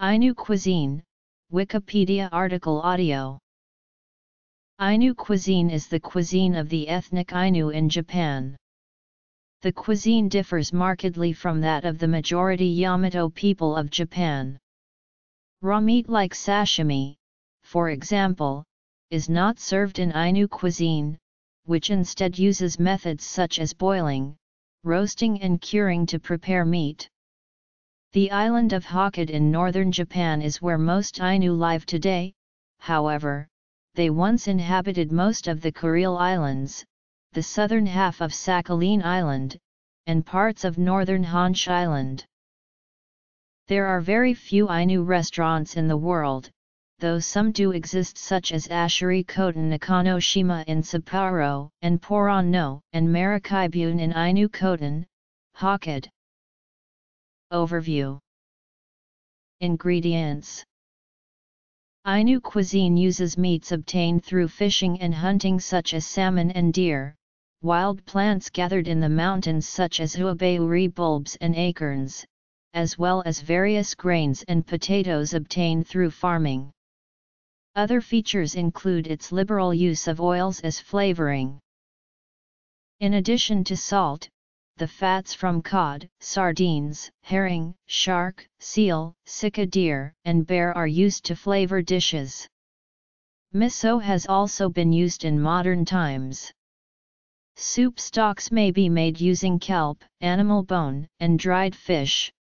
Ainu cuisine, Wikipedia article audio Ainu cuisine is the cuisine of the ethnic Ainu in Japan. The cuisine differs markedly from that of the majority Yamato people of Japan. Raw meat like sashimi, for example, is not served in Ainu cuisine, which instead uses methods such as boiling, roasting and curing to prepare meat. The island of Hokkaido in northern Japan is where most Ainu live today, however, they once inhabited most of the Kuril Islands, the southern half of Sakhalin Island, and parts of northern Honshu Island. There are very few Ainu restaurants in the world, though some do exist such as Ashiri Kotan Nakanoshima in Sapporo and Poronno and Maracaibo in Ainu Kotan, Hokkaido. Overview Ingredients Ainu cuisine uses meats obtained through fishing and hunting such as salmon and deer, wild plants gathered in the mountains such as ubayuri bulbs and acorns, as well as various grains and potatoes obtained through farming. Other features include its liberal use of oils as flavoring. In addition to salt, the fats from cod, sardines, herring, shark, seal, sika deer, and bear are used to flavor dishes. Miso has also been used in modern times. Soup stocks may be made using kelp, animal bone, and dried fish.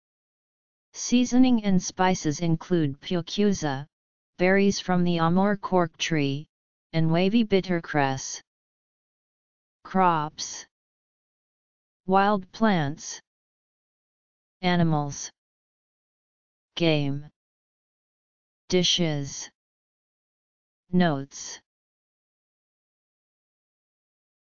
Seasoning and spices include pukusa, berries from the amur cork tree, and wavy bittercress. Crops Wild plants. Animals. Game. Dishes. Notes